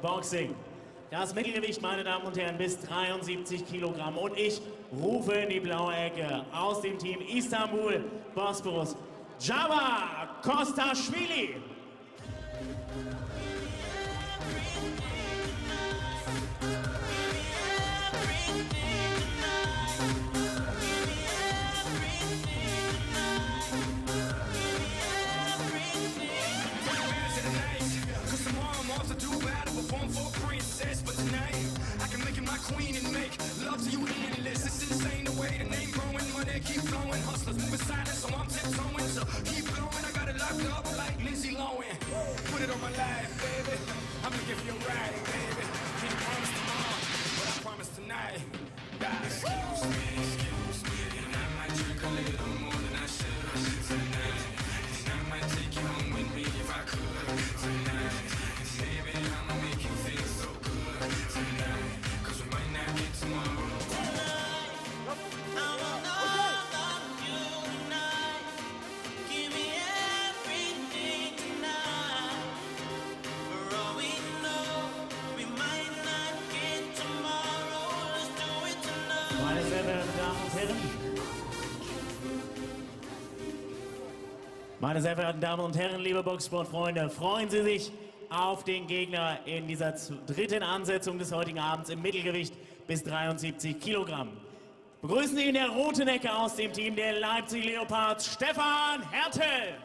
Boxing. Das Mittelgewicht, meine Damen und Herren, bis 73 Kilogramm. Und ich rufe in die blaue Ecke aus dem Team Istanbul Bosporus Java Kostashvili. You endless. It's insane the way the name growing, money keep flowing. Hustlers moving silent, so I'm tiptoeing. So keep blowing, I got it locked up like Lindsay Lohan. Put it on my life, baby. I'm gonna give you a ride, baby. Can't promise tomorrow, but I promise tonight. God, excuse me, Meine sehr verehrten Damen und Herren, liebe Boxsportfreunde, freuen Sie sich auf den Gegner in dieser dritten Ansetzung des heutigen Abends im Mittelgewicht bis 73 Kilogramm. Begrüßen Sie in der roten Ecke aus dem Team der Leipzig Leopards, Stefan Hertel.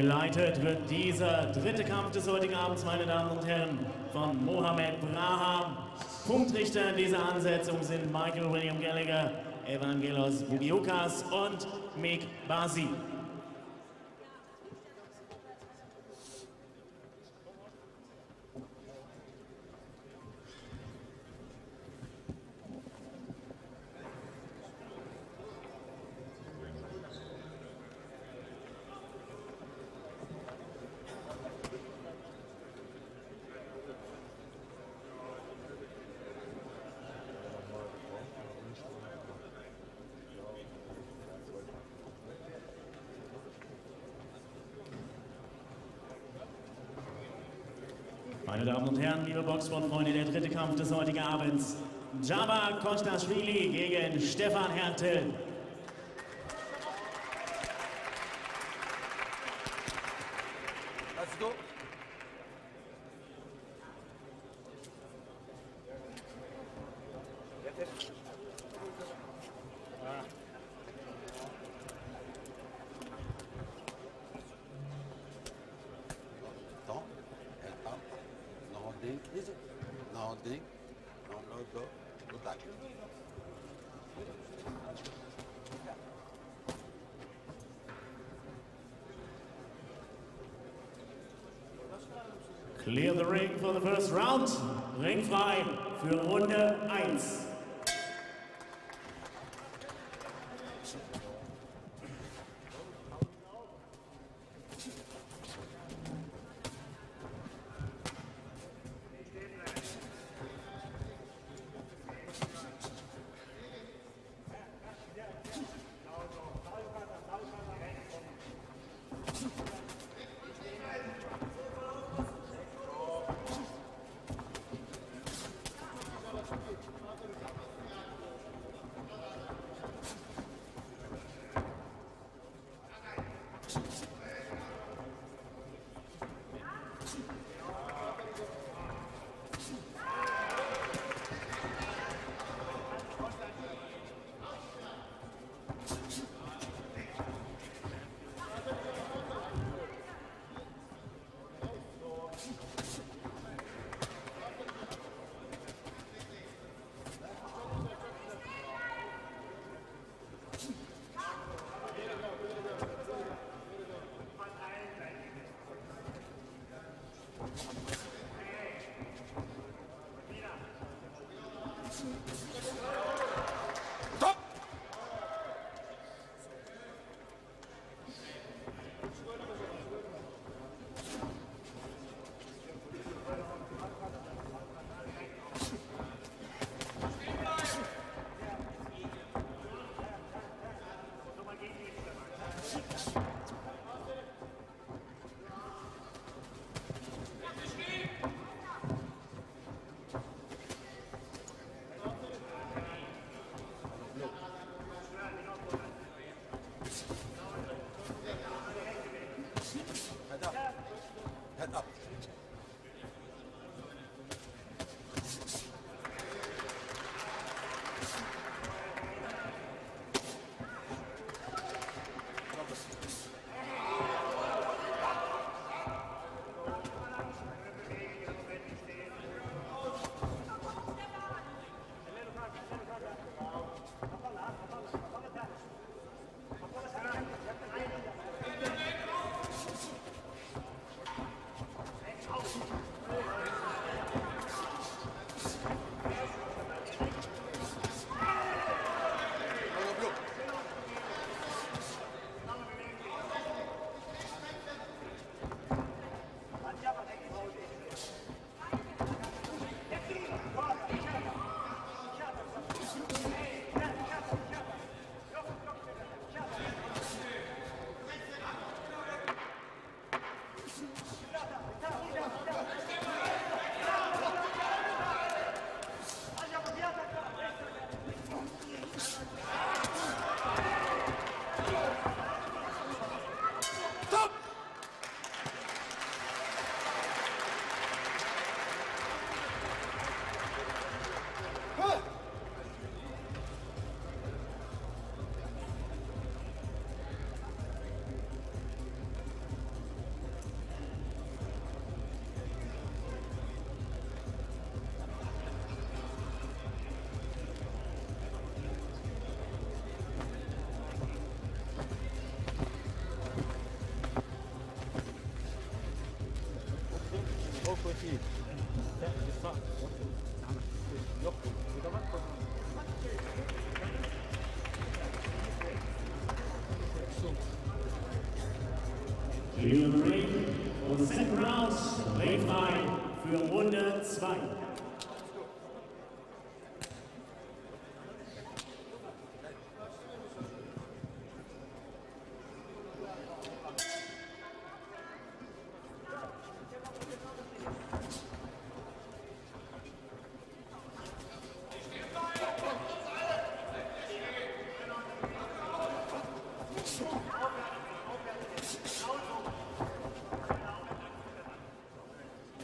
Geleitet wird dieser dritte Kampf des heutigen Abends, meine Damen und Herren, von Mohamed Braham. Punktrichter in dieser Ansetzung sind Michael William Gallagher, Evangelos Bubiukas und Mick Basi. Meine Damen und Herren, liebe Boxsportfreunde, der dritte Kampf des heutigen Abends. Java Kostashvili gegen Stefan Hertel. Clear the ring for the first round. Ringfrei für Runde 1. Thank you.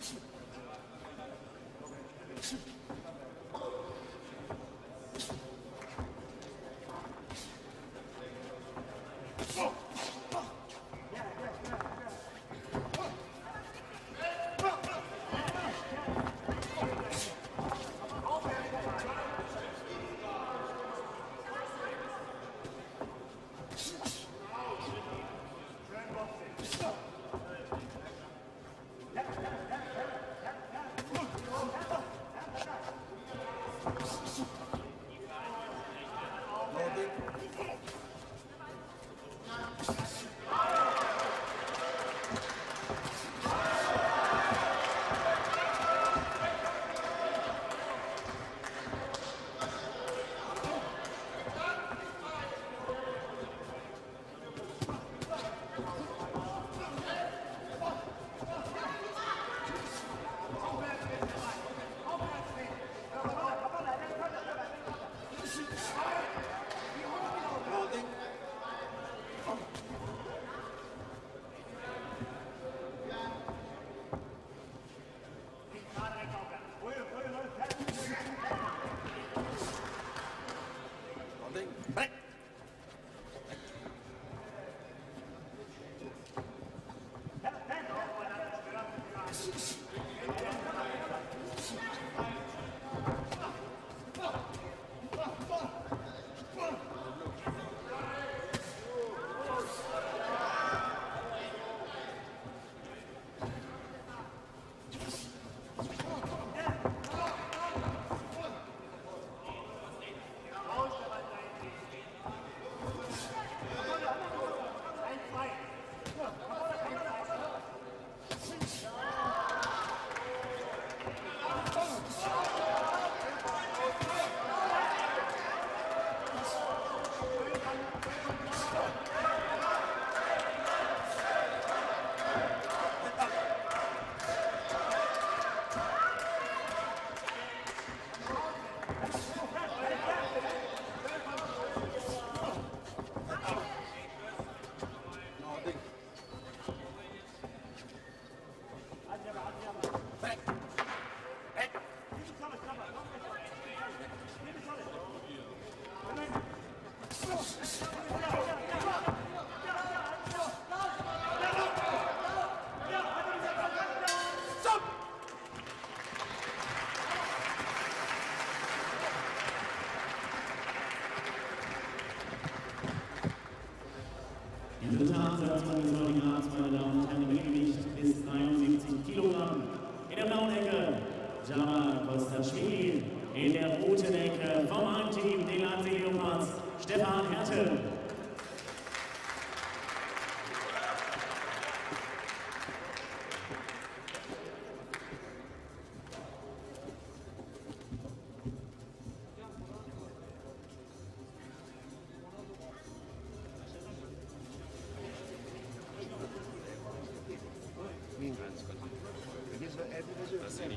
是。ださい。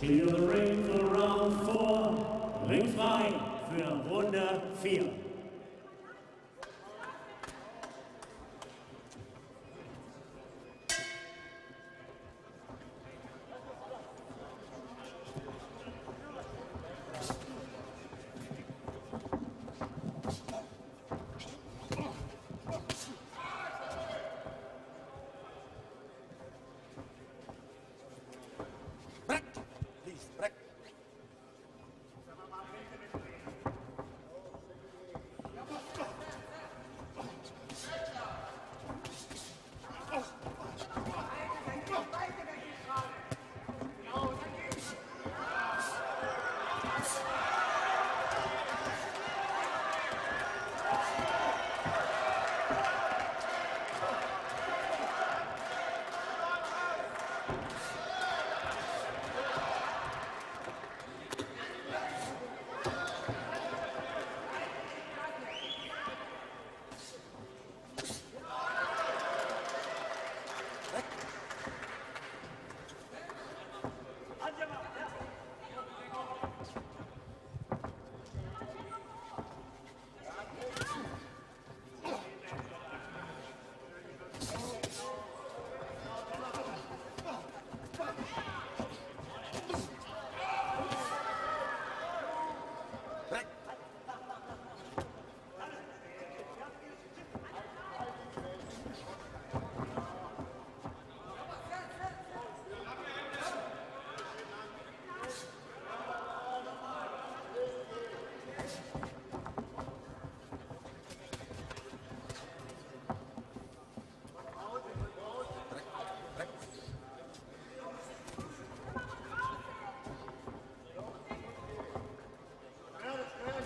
Clear the ring around four. Ring frei für Runde four.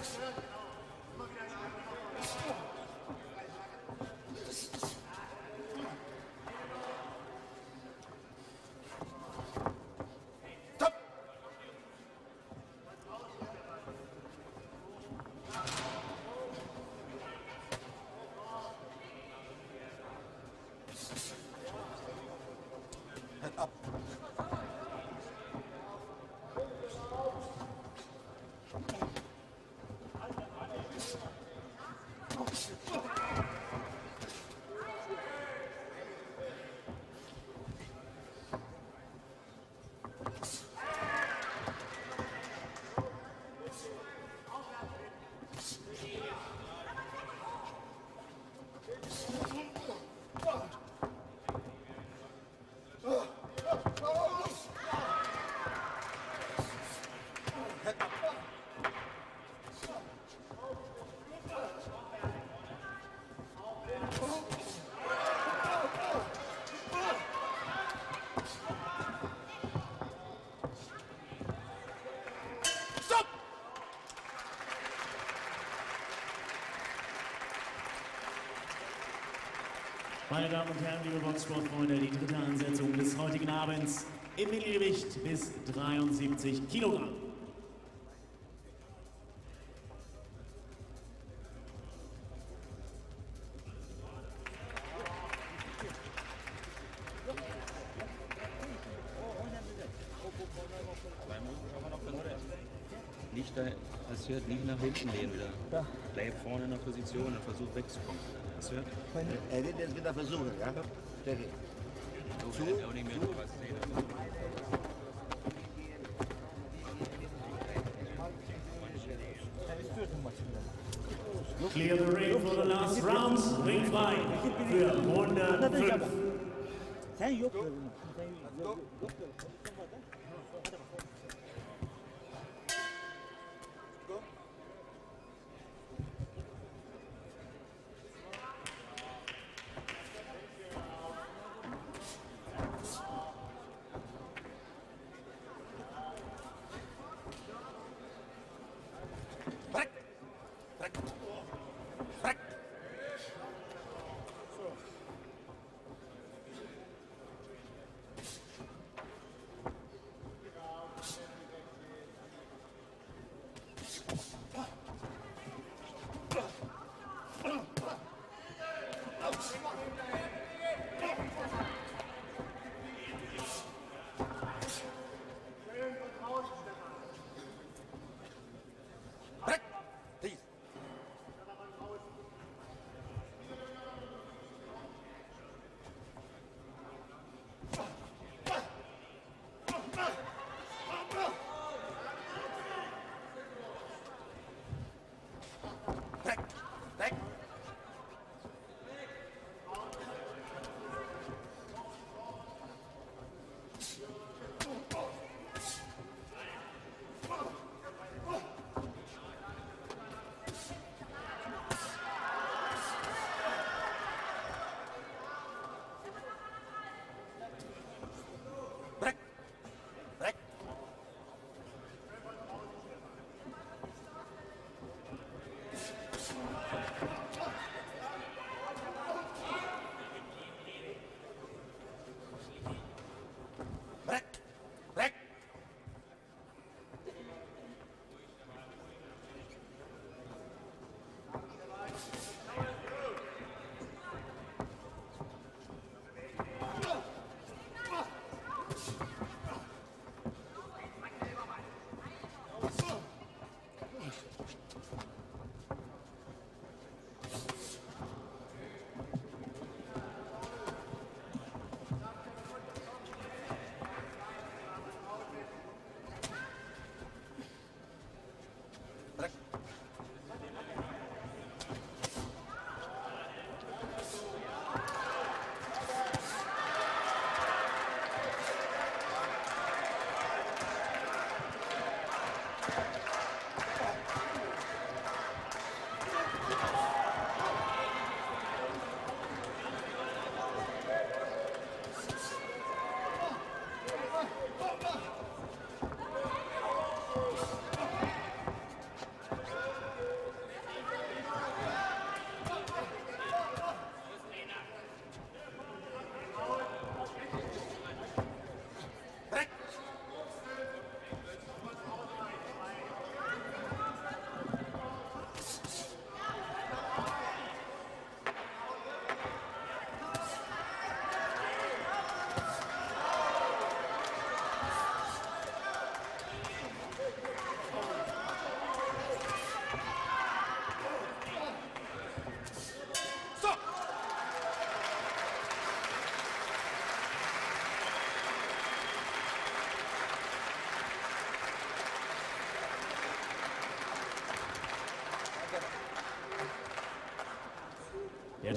Thanks. Meine Damen und Herren, liebe Boxsportfreunde, die dritte Ansetzung des heutigen Abends im Mittelgewicht bis 73 Kilogramm. Nicht da, das hört nicht nach hinten lehnen wieder. Bleib vorne in der Position und versuch wegzukommen. Das hört? Er wird jetzt wieder versuchen, ja? Steffi. So wird er auch nicht mehr was sehen. Clear the ring for the last round. Ring frei für Runde 5. Sen yok. Sen yok,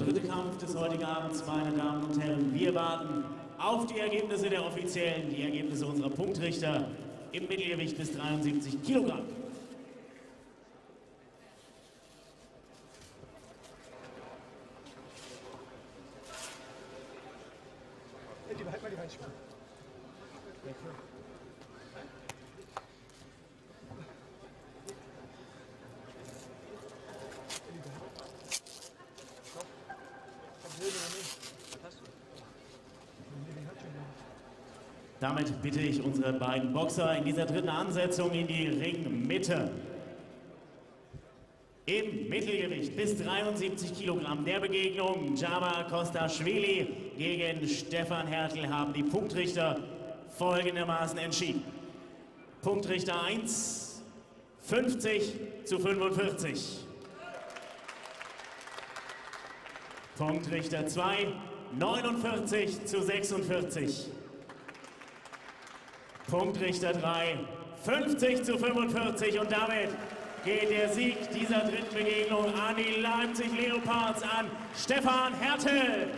dritte Kampf des heutigen Abends, meine Damen und Herren. Wir warten auf die Ergebnisse der Offiziellen, die Ergebnisse unserer Punktrichter im Mittelgewicht bis 73 Kilogramm. Die behalten mal die Handschuhe. Damit bitte ich unsere beiden Boxer in dieser dritten Ansetzung in die Ringmitte. Im Mittelgewicht bis 73 Kilogramm der Begegnung Java Costa-Schwili gegen Stefan Hertel haben die Punktrichter folgendermaßen entschieden. Punktrichter 1, 50 zu 45. Punktrichter 2, 49 zu 46. Punktrichter 3, 50 zu 45 und damit geht der Sieg dieser dritten Begegnung an die Leipzig Leopards an Stefan Hertel.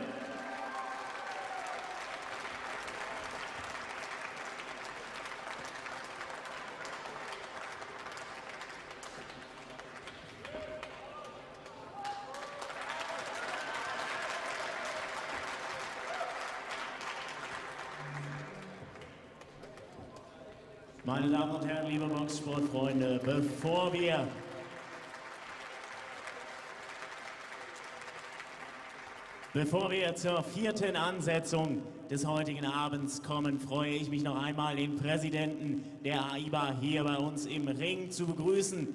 Meine Damen und Herren, liebe Boxsportfreunde, bevor wir Bevor wir zur vierten Ansetzung des heutigen Abends kommen, freue ich mich noch einmal, den Präsidenten der AIBA hier bei uns im Ring zu begrüßen.